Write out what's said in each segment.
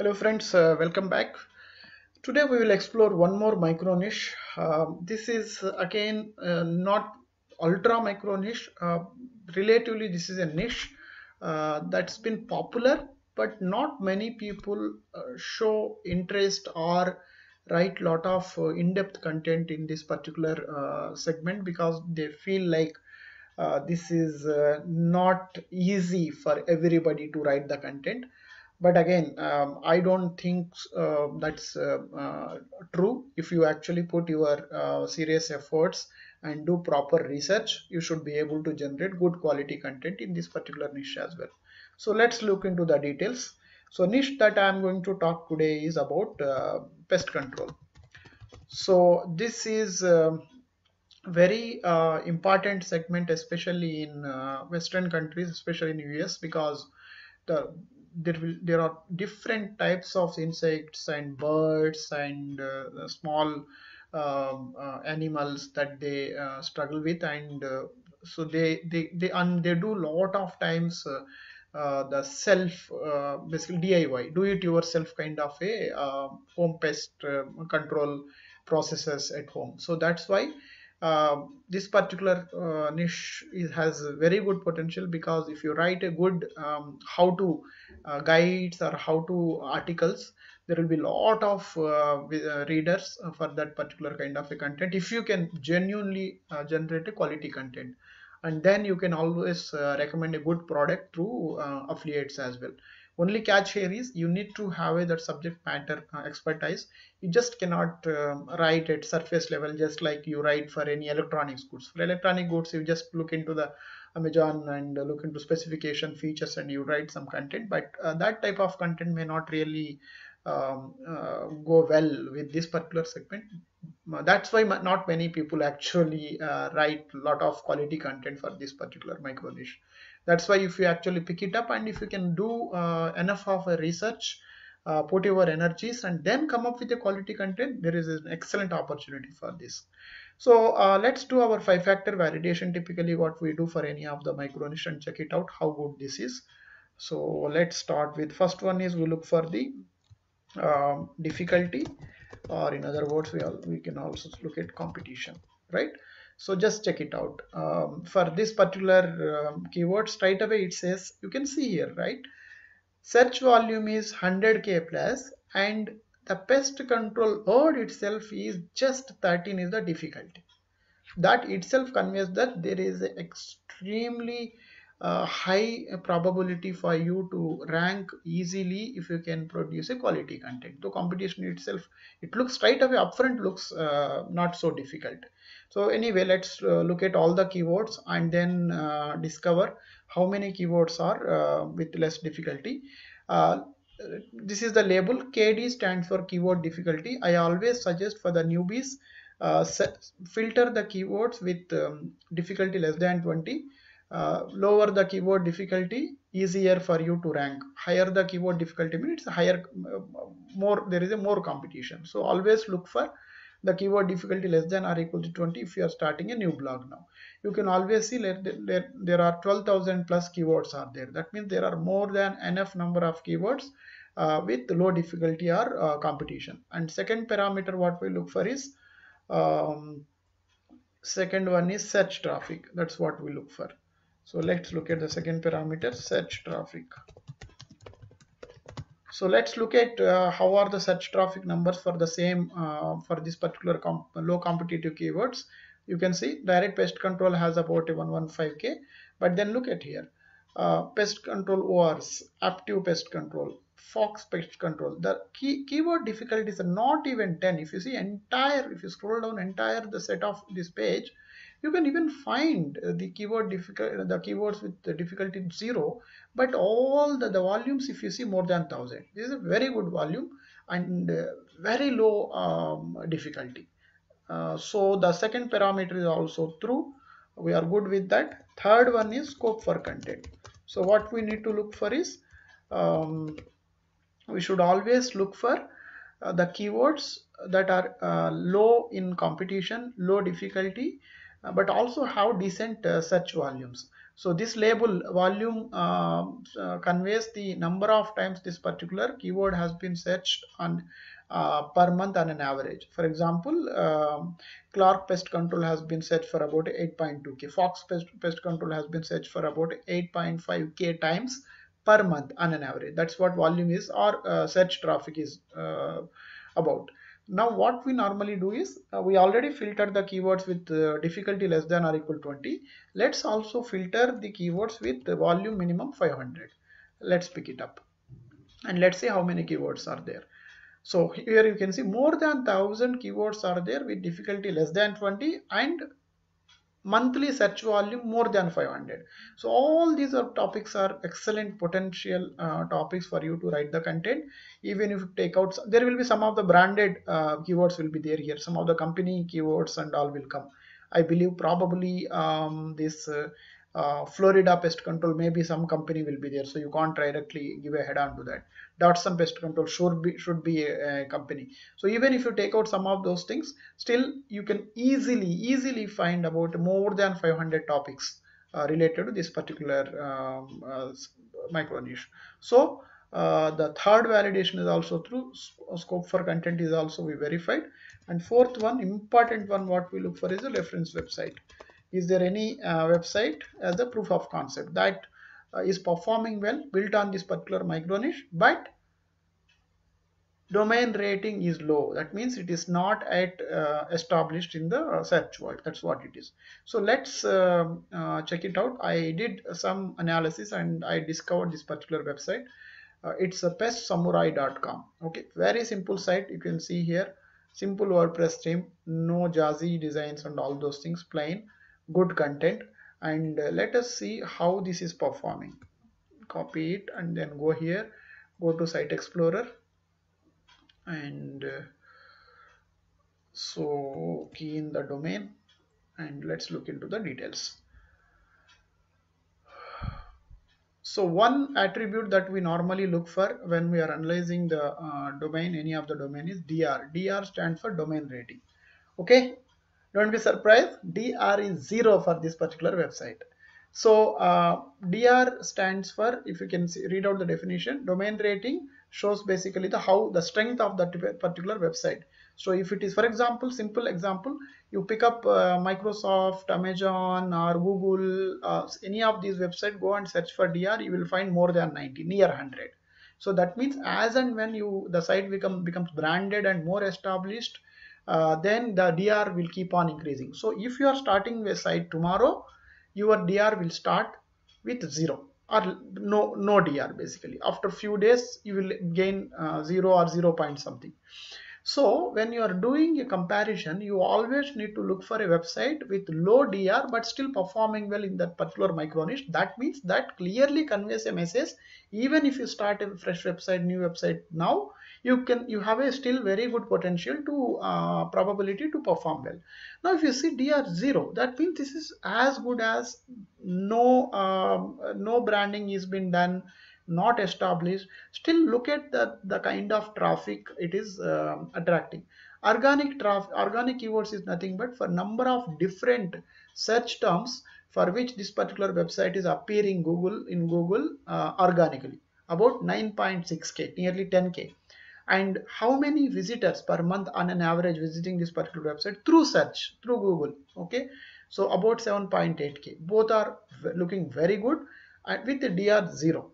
Hello friends, uh, welcome back. Today we will explore one more micro niche. Uh, this is uh, again uh, not ultra micro niche. Uh, relatively, this is a niche uh, that's been popular, but not many people show interest or write lot of in-depth content in this particular segment because they feel like this is not easy for everybody to write the content but again um, i don't think uh, that's uh, uh, true. If you actually put your uh, serious efforts and do proper research you should be able to generate good quality content in this particular niche as well. So let's look into the details. So niche that i am going to talk today is about uh, pest control. So this is um very uh, important segment especially in western countries especially in us because the there will there are different types of insects and birds and uh, small um, uh, animals that they uh, struggle with and uh, so they they they and they do lot of times uh, uh, the self basically DIY do it yourself kind of a home pest control processes at home. So that's why uh, this particular uh, niche is, has very good potential because if you write a good um, how to uh, guides or how to articles there will be a lot of uh, uh, readers for that particular kind of a content if you can genuinely generate a quality content. And then you can always recommend a good product through affiliates as well only catch here is you need to have a, that subject matter uh, expertise. You just cannot um, write at surface level just like you write for any electronics goods for electronic goods you just look into the amazon and look into specification features and you write some content. But uh, that type of content may not really um, uh, go well with this particular segment. Uh, that's why not many people actually uh, write a lot of quality content for this particular micro niche that's why if you actually pick it up and if you can do uh, enough of a research uh, put your energies and then come up with a quality content there is an excellent opportunity for this. So uh, let's do our five factor validation typically what we do for any of the micro niche and check it out how good this is. So let's start with first one is we look for the um, difficulty or in other words we, all, we can also look at competition right so just check it out. Um, for this particular um, keyword straight away it says you can see here right? Search volume is 100k plus and the pest control word itself is just 13 is the difficulty. That itself conveys that there is extremely uh, high probability for you to rank easily if you can produce a quality content. So competition itself it looks right away upfront looks uh, not so difficult so anyway let's uh, look at all the keywords and then uh, discover how many keywords are uh, with less difficulty. This is the label. Kd stands for keyword difficulty. I always suggest for the newbies uh, filter the keywords with um, difficulty less than 20 uh, lower the keyword difficulty easier for you to rank. Higher the keyword difficulty means higher more there is a more competition. So always look for the keyword difficulty less than or equal to 20 if you are starting a new blog now. You can always see that there, there are 12000 plus keywords are there. That means there are more than enough number of keywords uh, with low difficulty or uh, competition. And second parameter what we look for is um, second one is search traffic. That's what we look for. So let's look at the second parameter search traffic so let's look at uh, how are the search traffic numbers for the same uh, for this particular comp low competitive keywords you can see direct pest control has about a 115k but then look at here uh, pest control ORs, active pest control, fox pest control. The key keyword difficulties are not even 10. If you see entire, if you scroll down entire the set of this page, you can even find uh, the keyword difficult the keywords with the difficulty zero but all the, the volumes if you see more than 1000 this is a very good volume and uh, very low um, difficulty. Uh, so the second parameter is also true. We are good with that. Third one is scope for content. So what we need to look for is um, we should always look for uh, the keywords that are uh, low in competition low difficulty but also have decent uh, search volumes so this label volume uh, uh, conveys the number of times this particular keyword has been searched on uh, per month on an average. For example, um, Clark Pest Control has been searched for about 8.2k. Fox Pest, Pest Control has been searched for about 8.5k times per month on an average. That's what volume is or uh, search traffic is uh, about. Now what we normally do is uh, we already filtered the keywords with uh, difficulty less than or equal 20. Let's also filter the keywords with the volume minimum 500. Let's pick it up and let's see how many keywords are there. So here you can see more than 1000 keywords are there with difficulty less than 20 and monthly search volume more than 500 so all these are topics are excellent potential uh, topics for you to write the content. Even if you take out there will be some of the branded uh, keywords will be there here. Some of the company keywords and all will come. I believe probably um, this uh, uh, Florida pest control, maybe some company will be there, so you can't directly give a head on to that. Dodson pest control should be should be a, a, company. So even if you take out some of those things, still you can easily easily find about more than 500 topics uh, related to this particular um, uh, micro niche. So uh, the third validation is also through scope for content is also be verified and fourth one important one what we look for is a reference website is there any uh, website as a proof of concept that uh, is performing well built on this particular micro niche but domain rating is low? That means it is not at uh, established in the uh, search world. That's what it is. So let's um, uh, check it out. I did some analysis and i discovered this particular website. Uh, it's a pestsamurai.com okay. Very simple site. You can see here. Simple wordpress theme. No jazzy designs and all those things. Plain good content and uh, let us see how this is performing. Copy it and then go here go to site explorer and uh, so key in the domain and let's look into the details. So one attribute that we normally look for when we are analyzing the uh, domain any of the domain is dr dr stands for domain rating. Okay don't be surprised dr is zero for this particular website. So uh, dr stands for if you can see, read out the definition domain rating shows basically the how the strength of that particular website. So if it is for example simple example you pick up uh, microsoft amazon or google uh, any of these websites go and search for dr you will find more than 90 near 100 so that means as and when you the site become becomes branded and more established uh, then the DR will keep on increasing. So if you are starting a site tomorrow, your DR will start with zero or no no DR basically. After few days, you will gain uh, zero or zero point something. So when you are doing a comparison, you always need to look for a website with low DR but still performing well in that particular micro niche. That means that clearly conveys a message. Even if you start a fresh website, new website now, you can you have a still very good potential to uh, probability to perform well. Now if you see dr 0 that means this is as good as no um, no branding is been done not established. Still look at the the kind of traffic it is uh, attracting. Organic traffic organic keywords is nothing but for number of different search terms for which this particular website is appearing google in google uh, organically. About 9.6k nearly 10k and how many visitors per month on an average visiting this particular website? Through search through google okay? So about 7.8k both are looking very good. And with the dr 0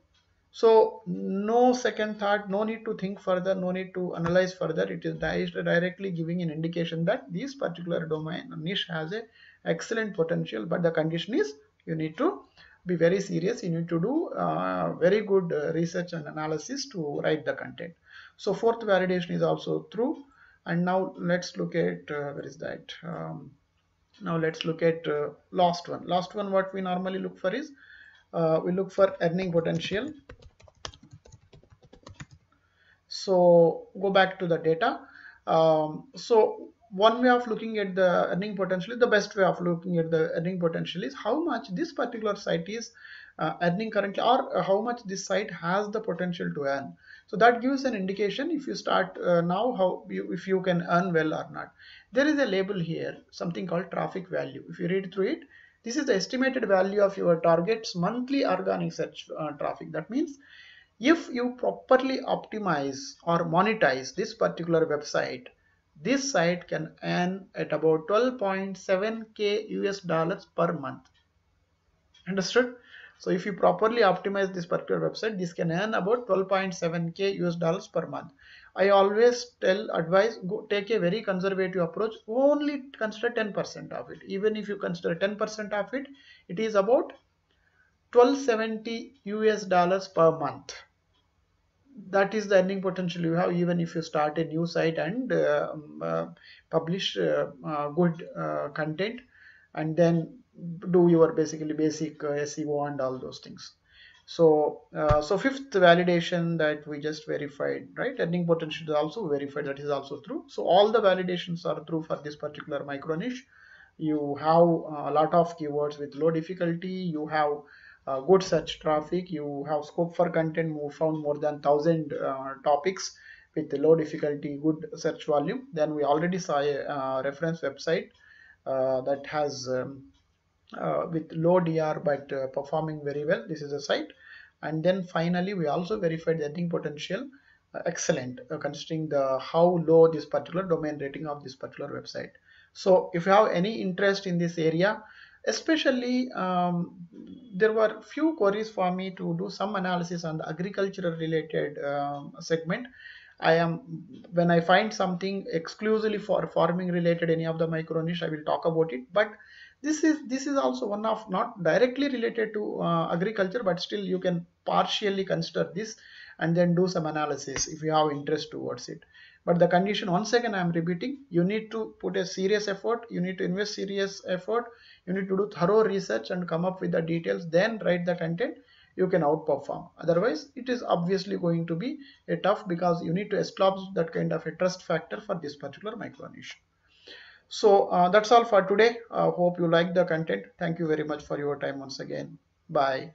so no second thought no need to think further no need to analyze further. It is directly giving an indication that this particular domain niche has a excellent potential but the condition is you need to be very serious. You need to do uh, very good uh, research and analysis to write the content so fourth validation is also true. And now let's look at, uh, where is that? Um, now let's look at uh, last one. Last one what we normally look for is, uh, we look for earning potential. So go back to the data. Um, so one way of looking at the earning potential, the best way of looking at the earning potential is how much this particular site is uh, earning currently or how much this site has the potential to earn. So that gives an indication if you start uh, now how you, if you can earn well or not. There is a label here, something called traffic value. If you read through it, this is the estimated value of your target's monthly organic search uh, traffic that means if you properly optimize or monetize this particular website this site can earn at about 12.7k US dollars per month understood so if you properly optimize this particular website this can earn about 12.7k US dollars per month. I always tell advise go take a very conservative approach. Only consider 10% of it. Even if you consider 10% of it it is about 1270 US dollars per month. That is the earning potential you have even if you start a new site and uh, um, uh, publish uh, uh good uh, content and then do your basically basic uh, SEO and all those things. So uh, so fifth validation that we just verified right? Earning potential is also verified. That is also true. So all the validations are true for this particular micro niche. You have a lot of keywords with low difficulty. You have uh, good search traffic. You have scope for content move found more than thousand uh, topics with low difficulty good search volume. Then we already saw a uh, reference website uh, that has um, uh, with low dr but uh, performing very well. This is a site. And then finally we also verified the earning potential. Excellent considering the how low this particular domain rating of this particular website. So if you have any interest in this area especially um, there were few queries for me to do some analysis on the agricultural related um, segment. I am when I find something exclusively for farming related any of the micro niche I will talk about it. But this is this is also one of not directly related to uh, agriculture but still you can partially consider this and then do some analysis if you have interest towards it. But the condition once again i am repeating you need to put a serious effort you need to invest serious effort you need to do thorough research and come up with the details then write the content you can outperform. Otherwise it is obviously going to be a tough because you need to establish that kind of a trust factor for this particular micro niche so uh, that's all for today. Uh, hope you like the content. Thank you very much for your time once again. Bye